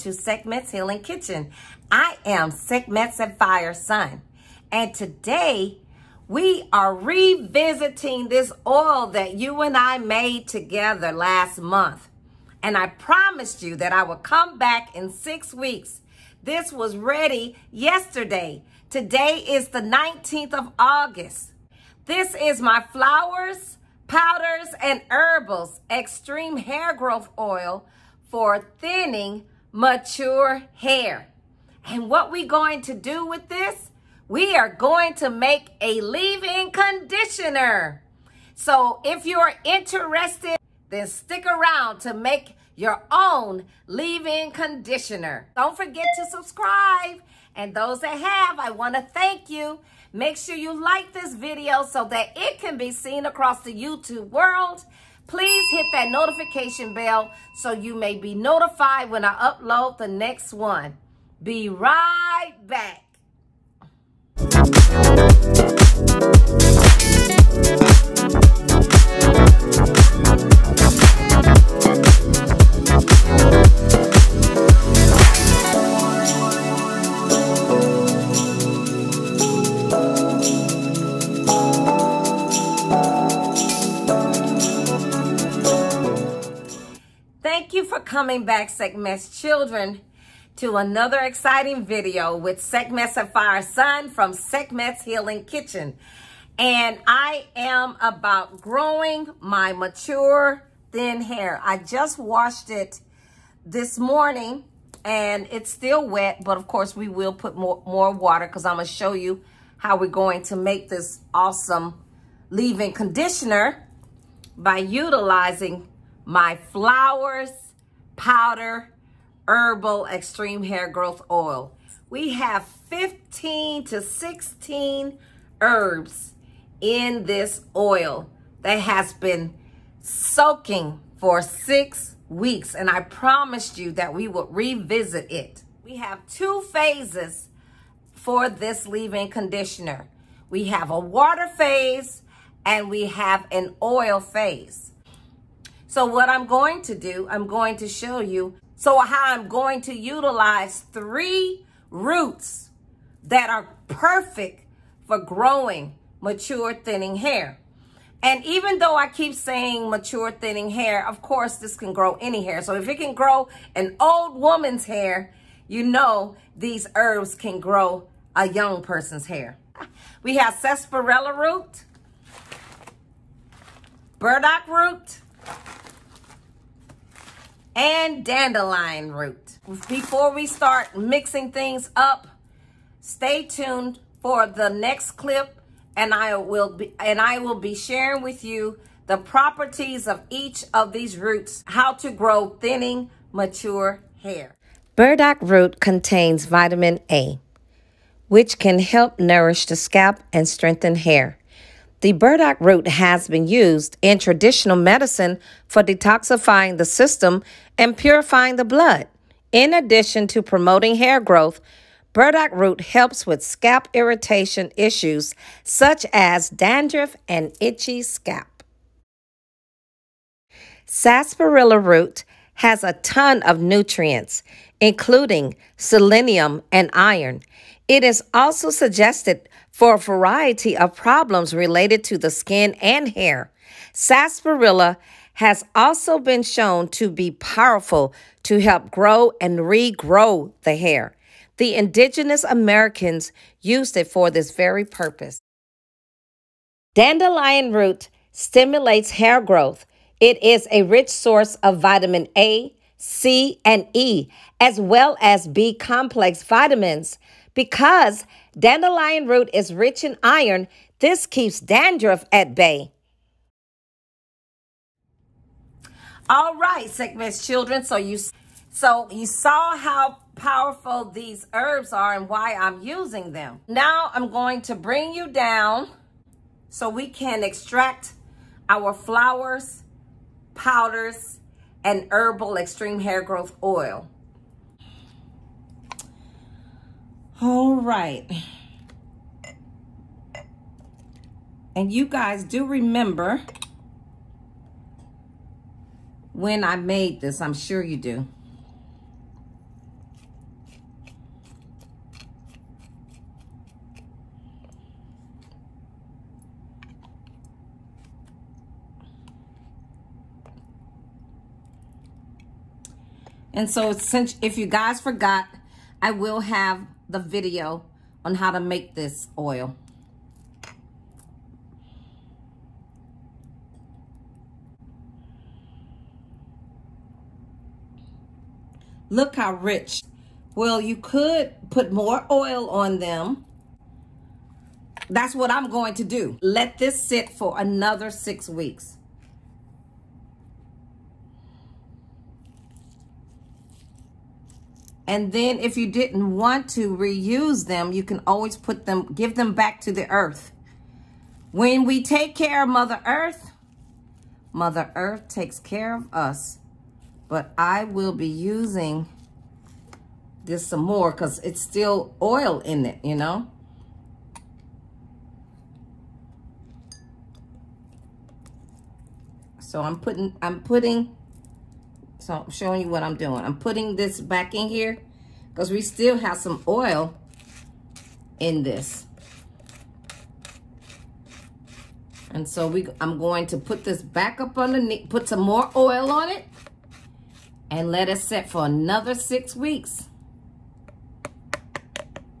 To Sekhmet's Healing Kitchen. I am Sekhmet Fire Sun. And today we are revisiting this oil that you and I made together last month. And I promised you that I would come back in six weeks. This was ready yesterday. Today is the 19th of August. This is my flowers, powders, and herbals extreme hair growth oil for thinning mature hair. And what we going to do with this? We are going to make a leave-in conditioner. So if you're interested, then stick around to make your own leave-in conditioner. Don't forget to subscribe. And those that have, I want to thank you. Make sure you like this video so that it can be seen across the YouTube world. Please hit that notification bell so you may be notified when I upload the next one. Be right back. Coming back, Sekhmet's children, to another exciting video with Sekhmet Sapphyre Sun from Sekhmet's Healing Kitchen. And I am about growing my mature thin hair. I just washed it this morning and it's still wet, but of course we will put more, more water because I'm going to show you how we're going to make this awesome leave-in conditioner by utilizing my flowers, powder, herbal extreme hair growth oil. We have 15 to 16 herbs in this oil that has been soaking for six weeks. And I promised you that we would revisit it. We have two phases for this leave-in conditioner. We have a water phase and we have an oil phase. So what I'm going to do, I'm going to show you so how I'm going to utilize three roots that are perfect for growing mature thinning hair. And even though I keep saying mature thinning hair, of course, this can grow any hair. So if it can grow an old woman's hair, you know these herbs can grow a young person's hair. We have sarsaparilla root, burdock root, and dandelion root. Before we start mixing things up, stay tuned for the next clip and I will be and I will be sharing with you the properties of each of these roots, how to grow thinning mature hair. Burdock root contains vitamin A, which can help nourish the scalp and strengthen hair. The burdock root has been used in traditional medicine for detoxifying the system and purifying the blood. In addition to promoting hair growth, burdock root helps with scalp irritation issues such as dandruff and itchy scalp. Sarsaparilla root has a ton of nutrients, including selenium and iron. It is also suggested for a variety of problems related to the skin and hair. Sarsaparilla has also been shown to be powerful to help grow and regrow the hair. The indigenous Americans used it for this very purpose. Dandelion root stimulates hair growth. It is a rich source of vitamin A, C, and E, as well as B complex vitamins. Because dandelion root is rich in iron, this keeps dandruff at bay. All right, Sekhmet's children. So you, so you saw how powerful these herbs are and why I'm using them. Now I'm going to bring you down so we can extract our flowers, powders, and herbal extreme hair growth oil. All right. And you guys do remember when I made this. I'm sure you do. And so since if you guys forgot, I will have the video on how to make this oil. Look how rich. Well, you could put more oil on them. That's what I'm going to do. Let this sit for another six weeks. And then if you didn't want to reuse them, you can always put them, give them back to the earth. When we take care of Mother Earth, Mother Earth takes care of us. But I will be using this some more because it's still oil in it, you know? So I'm putting, I'm putting so I'm showing you what I'm doing. I'm putting this back in here because we still have some oil in this. And so we, I'm going to put this back up underneath, put some more oil on it and let it set for another six weeks.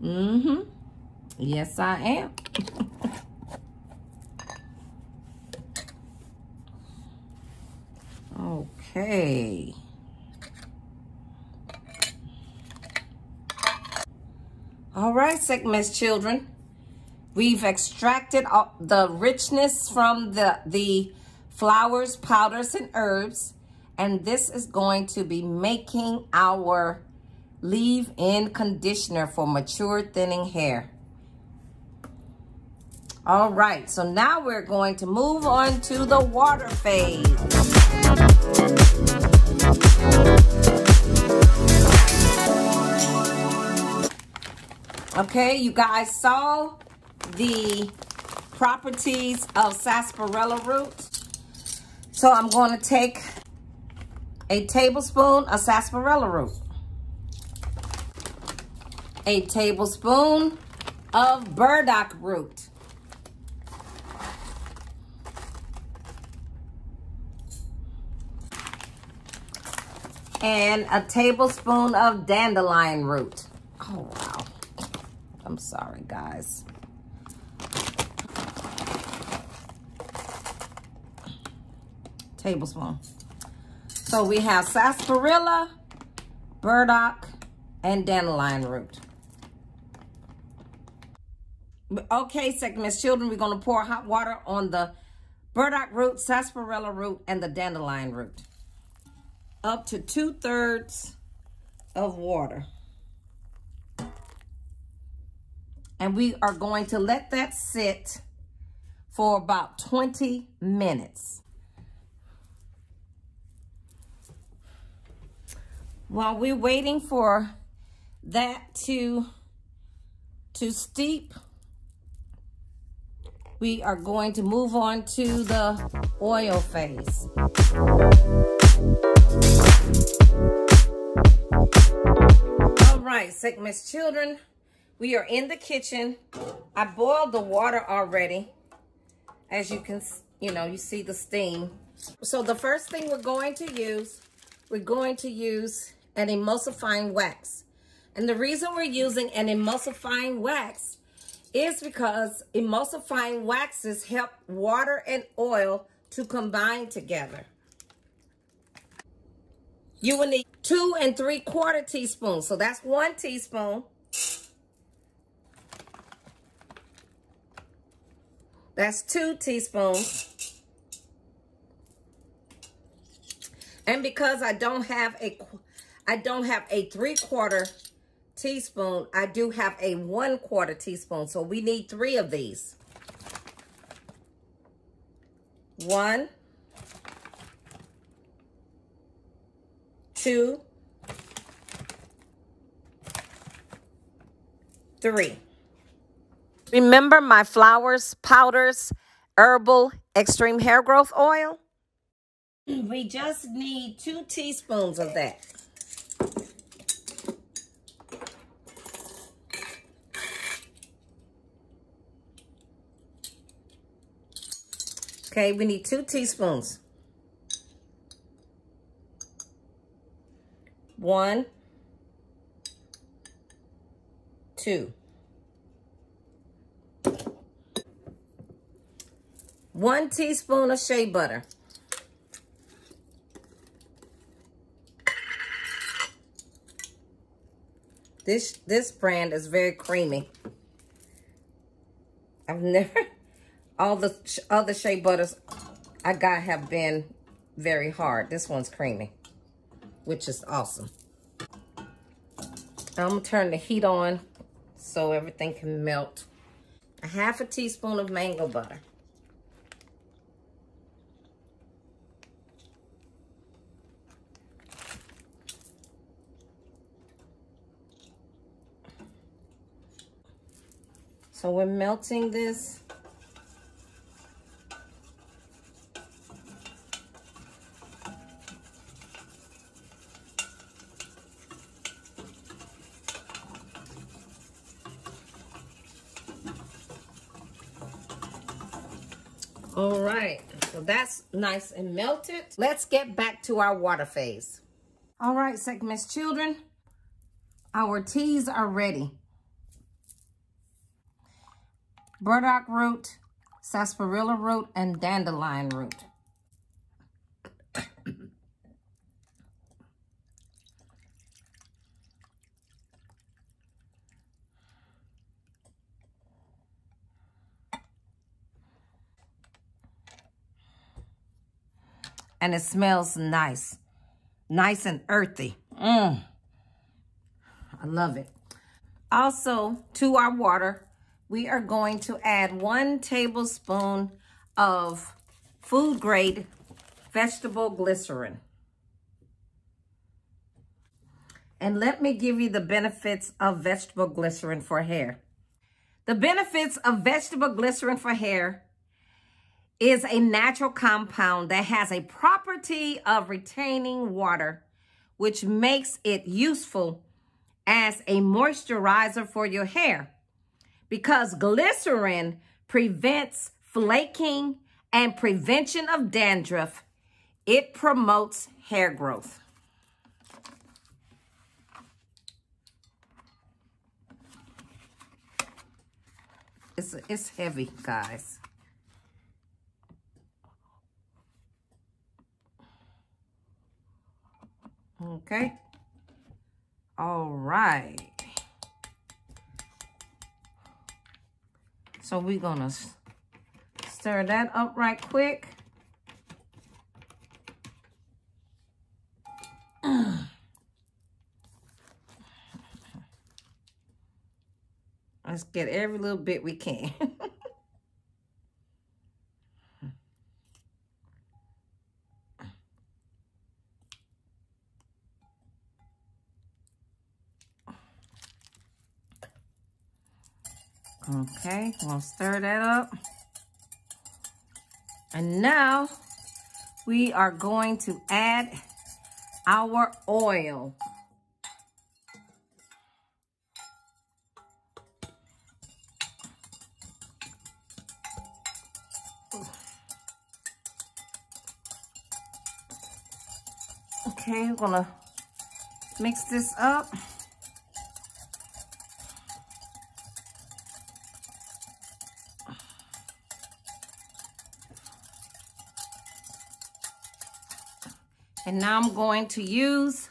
Mm-hmm. Yes, I am. Okay. All right, Sekhmet children. We've extracted the richness from the, the flowers, powders, and herbs. And this is going to be making our leave-in conditioner for mature thinning hair. All right, so now we're going to move on to the water phase. Okay, you guys saw the properties of sarsaparilla root. So I'm going to take a tablespoon of sarsaparilla root, a tablespoon of burdock root, and a tablespoon of dandelion root. I'm sorry, guys. Tablespoon. So we have sarsaparilla, burdock, and dandelion root. Okay, Sekhmet children, we're going to pour hot water on the burdock root, sarsaparilla root, and the dandelion root up to two thirds of water. And we are going to let that sit for about 20 minutes. While we're waiting for that to, to steep, we are going to move on to the oil phase. All right, Sekhmet's children, we are in the kitchen. I boiled the water already. As you can, you know, you see the steam. So the first thing we're going to use, we're going to use an emulsifying wax. And the reason we're using an emulsifying wax is because emulsifying waxes help water and oil to combine together. You will need two and three quarter teaspoons. So that's one teaspoon. That's two teaspoons. And because I don't have a, I don't have a three quarter teaspoon, I do have a one quarter teaspoon. So we need three of these. One, two, three. Remember my flowers, powders, herbal, extreme hair growth oil? We just need two teaspoons of that. Okay, we need two teaspoons. One, two. One teaspoon of shea butter. This this brand is very creamy. I've never, all the other shea butters I got have been very hard. This one's creamy, which is awesome. I'm gonna turn the heat on so everything can melt. A half a teaspoon of mango butter. So we're melting this. All right, so that's nice and melted. Let's get back to our water phase. All right, Sekhmet's children, our teas are ready burdock root, sarsaparilla root, and dandelion root. and it smells nice. Nice and earthy. Mmm. I love it. Also, to our water, we are going to add one tablespoon of food grade vegetable glycerin. And let me give you the benefits of vegetable glycerin for hair. The benefits of vegetable glycerin for hair is a natural compound that has a property of retaining water, which makes it useful as a moisturizer for your hair because glycerin prevents flaking and prevention of dandruff. It promotes hair growth. It's, it's heavy, guys. Okay. All right. So we're to stir that up right quick. Let's get every little bit we can. Okay, we'll stir that up. And now we are going to add our oil. Okay, I'm gonna mix this up. Now I'm going to use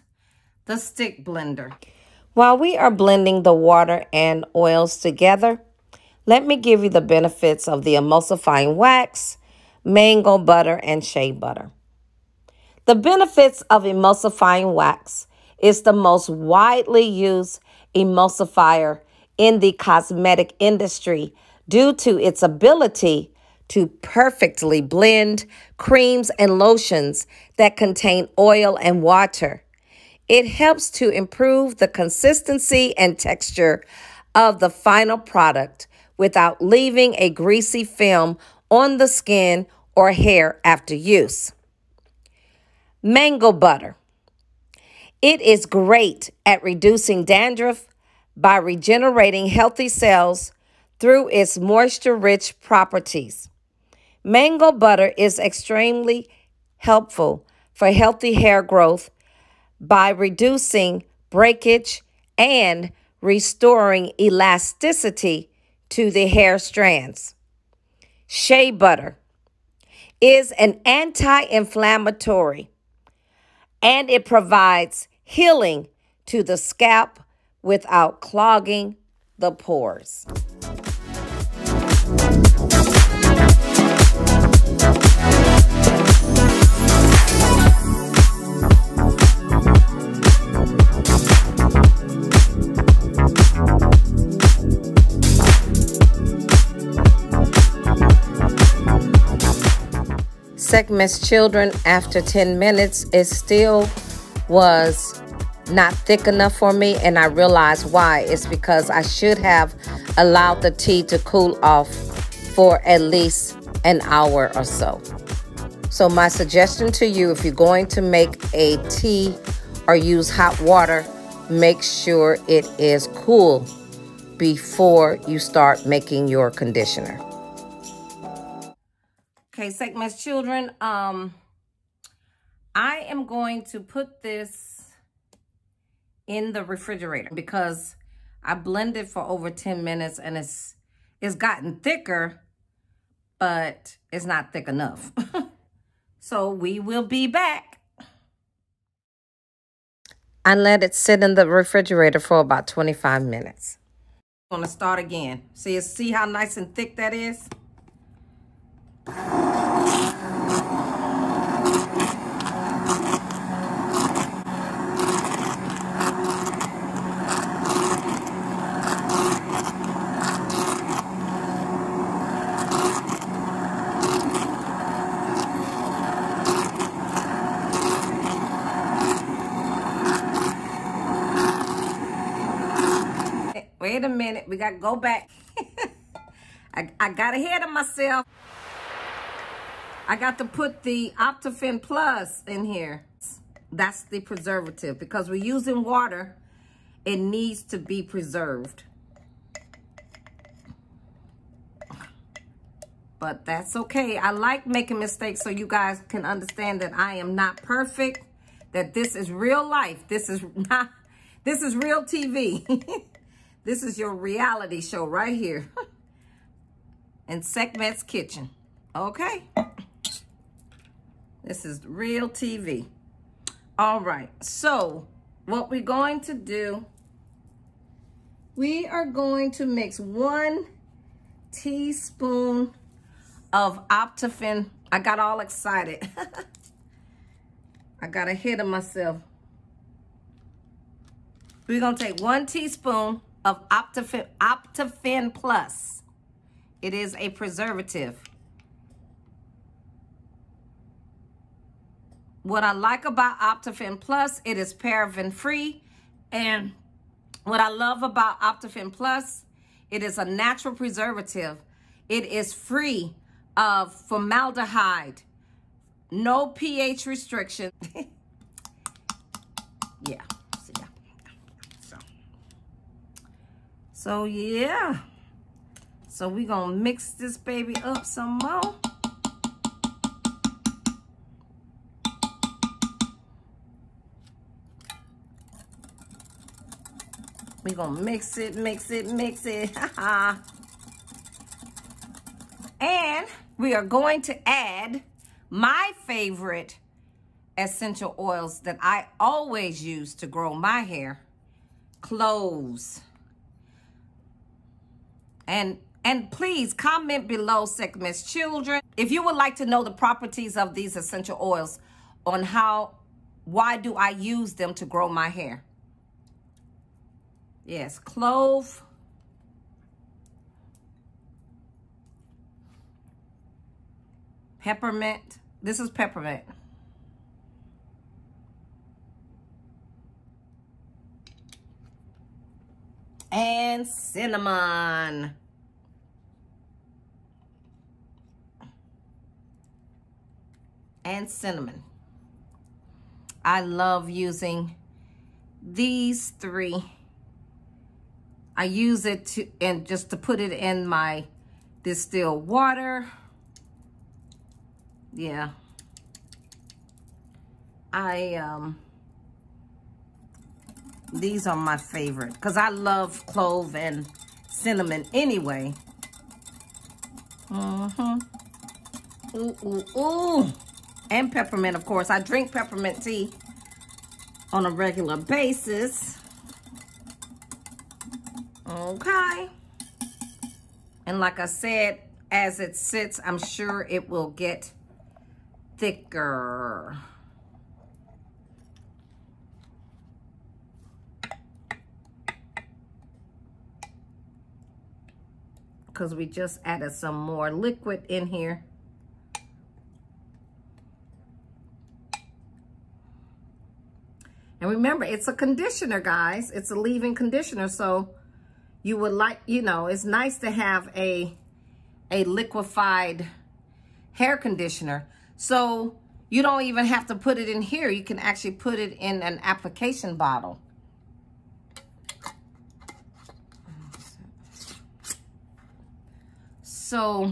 the stick blender. While we are blending the water and oils together, let me give you the benefits of the emulsifying wax, mango butter, and shea butter. The benefits of emulsifying wax is the most widely used emulsifier in the cosmetic industry due to its ability to perfectly blend creams and lotions that contain oil and water. It helps to improve the consistency and texture of the final product without leaving a greasy film on the skin or hair after use. Mango butter. It is great at reducing dandruff by regenerating healthy cells through its moisture rich properties. Mango butter is extremely helpful for healthy hair growth by reducing breakage and restoring elasticity to the hair strands. Shea butter is an anti inflammatory and it provides healing to the scalp without clogging the pores. Sekhmet's children after 10 minutes, it still was not thick enough for me and I realized why. It's because I should have allowed the tea to cool off for at least an hour or so. So my suggestion to you, if you're going to make a tea or use hot water, make sure it is cool before you start making your conditioner. Okay, Sekhmet's children, um, I am going to put this in the refrigerator because I blended for over 10 minutes and it's it's gotten thicker, but it's not thick enough. so we will be back. I let it sit in the refrigerator for about 25 minutes. I'm gonna start again. See, see how nice and thick that is? Wait a minute. We got to go back. I, I got ahead of myself. I got to put the Optiphen Plus in here. That's the preservative. Because we're using water, it needs to be preserved. But that's okay. I like making mistakes so you guys can understand that I am not perfect. That this is real life. This is not, this is real TV. This is your reality show right here. in Sekhmet's kitchen. Okay? This is real TV. All right. So, what we're going to do, we are going to mix one teaspoon of Optiphen. I got all excited. I got ahead of myself. We're going to take one teaspoon of Optiphen, Optiphen Plus. It is a preservative. What I like about Optiphen Plus, it is paraben free. And what I love about Optiphen Plus, it is a natural preservative. It is free of formaldehyde, no pH restriction. yeah. So yeah. So we gonna mix this baby up some more. we gonna mix it, mix it, mix it. and we are going to add my favorite essential oils that I always use to grow my hair. Cloves. And and please comment below Sekhmet's children. If you would like to know the properties of these essential oils on how, why do I use them to grow my hair? Yes, clove. Peppermint. This is peppermint. And cinnamon. And cinnamon. I love using these three. I use it to and just to put it in my distilled water. Yeah. I um These are my favorite because I love clove and cinnamon anyway. Mm-hmm. Ooh, ooh, ooh. And peppermint, of course. I drink peppermint tea on a regular basis. Okay. And like I said, as it sits, I'm sure it will get thicker. Because we just added some more liquid in here. And remember, it's a conditioner, guys. It's a leave-in conditioner. So you would like, you know, it's nice to have a, a liquefied hair conditioner. So you don't even have to put it in here. You can actually put it in an application bottle. So,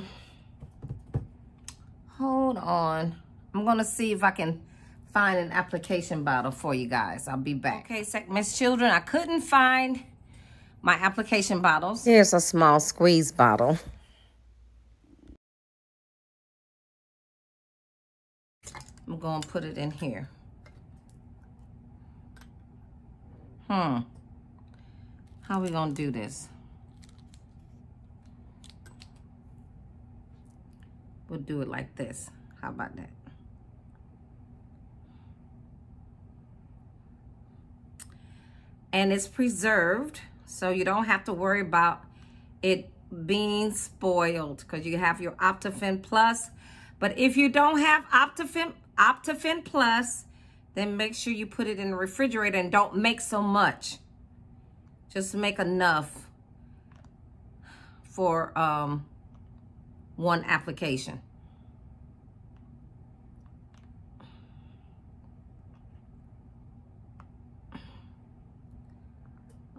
hold on. I'm going to see if I can find an application bottle for you guys. I'll be back. Okay, Miss Children, I couldn't find my application bottles. Here's a small squeeze bottle. I'm going to put it in here. Hmm. How are we going to do this? We'll do it like this. How about that? and it's preserved so you don't have to worry about it being spoiled because you have your Optiphen Plus. But if you don't have Optiphen, Optiphen Plus, then make sure you put it in the refrigerator and don't make so much. Just make enough for um, one application.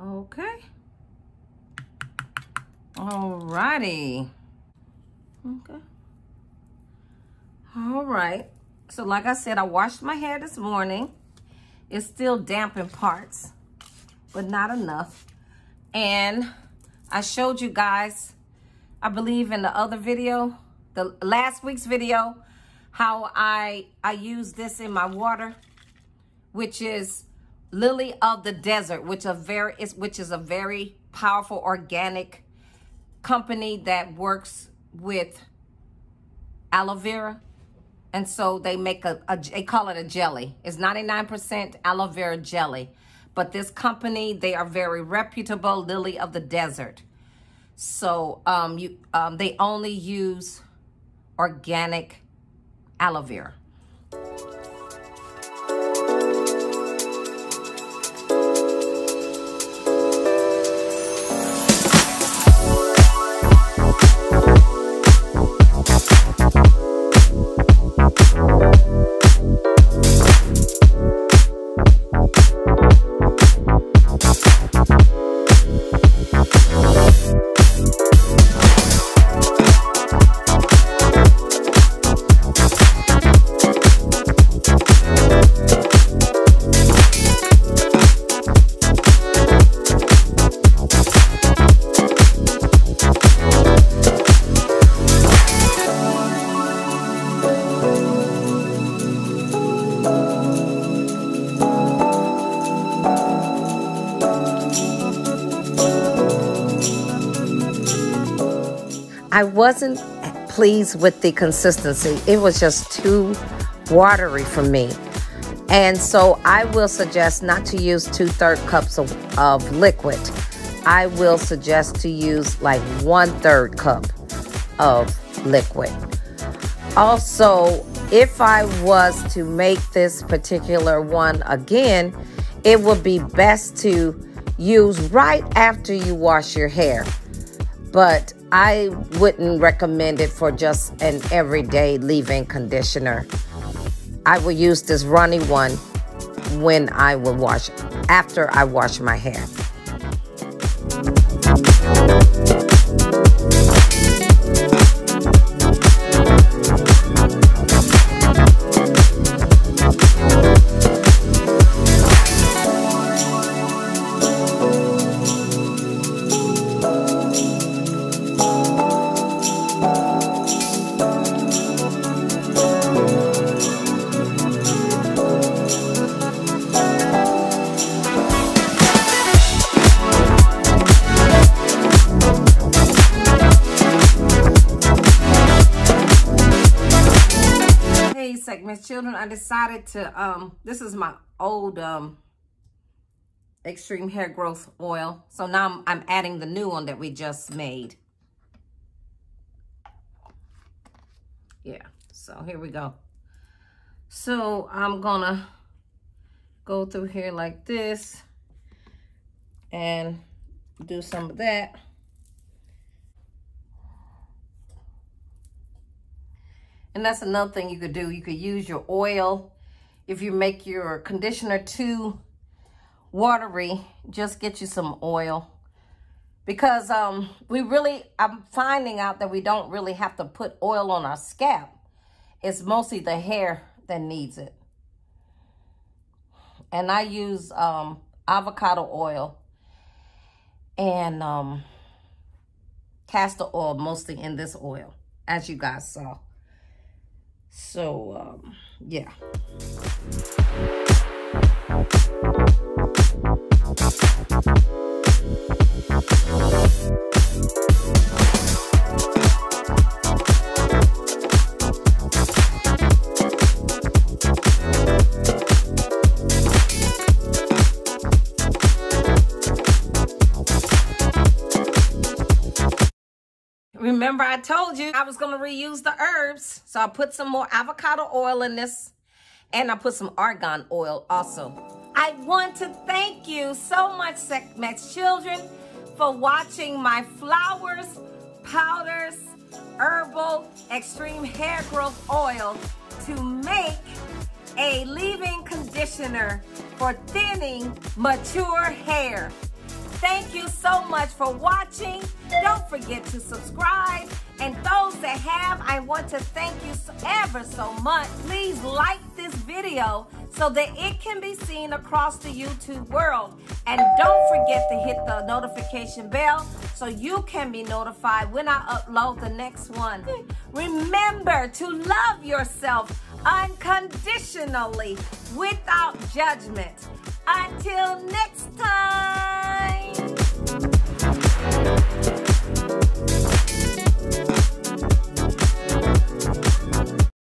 Okay. Alrighty. Okay. All right. So like I said, I washed my hair this morning. It's still damp in parts, but not enough. And I showed you guys, I believe in the other video, the last week's video, how I, I use this in my water, which is Lily of the Desert, which a very is which is a very powerful organic company that works with aloe vera. And so they make a, a they call it a jelly. It's 99% aloe vera jelly. But this company, they are very reputable, Lily of the Desert. So um, you um, they only use organic aloe vera. Wasn't pleased with the consistency. It was just too watery for me. And so I will suggest not to use two third cups of, of liquid. I will suggest to use like one third cup of liquid. Also, if I was to make this particular one again, it would be best to use right after you wash your hair. But I wouldn't recommend it for just an everyday leave-in conditioner. I will use this runny one when I will wash, after I wash my hair. Mess Children, I decided to, um, this is my old um, Extreme Hair Growth Oil. So now I'm, I'm adding the new one that we just made. Yeah, so here we go. So I'm gonna go through here like this and do some of that. And that's another thing you could do. You could use your oil. If you make your conditioner too watery, just get you some oil. Because um, we really, I'm finding out that we don't really have to put oil on our scalp. It's mostly the hair that needs it. And I use um, avocado oil and um, castor oil mostly in this oil, as you guys saw. So, um, yeah. Remember I told you I was going to reuse the herbs. So I put some more avocado oil in this. And I put some argan oil also. I want to thank you so much, Sekhmet's children, for watching my flowers, powders, herbal, extreme hair growth oil to make a leave-in conditioner for thinning mature hair. Thank you so much for watching. Don't forget to subscribe. And those that have, I want to thank you ever so much. Please like this video so that it can be seen across the YouTube world. And don't forget to hit the notification bell so you can be notified when I upload the next one. Remember to love yourself unconditionally without judgment. Until next time. Bye.